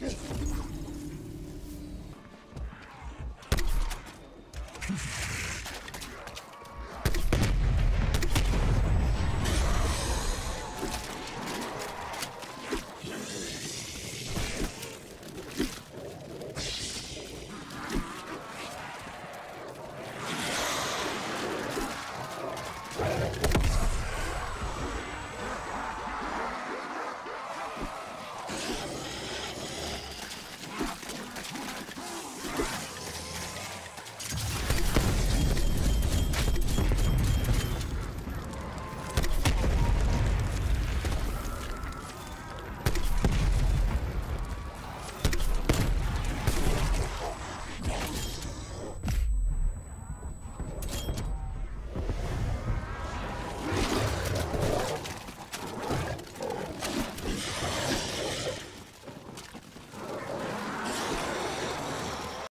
Yes.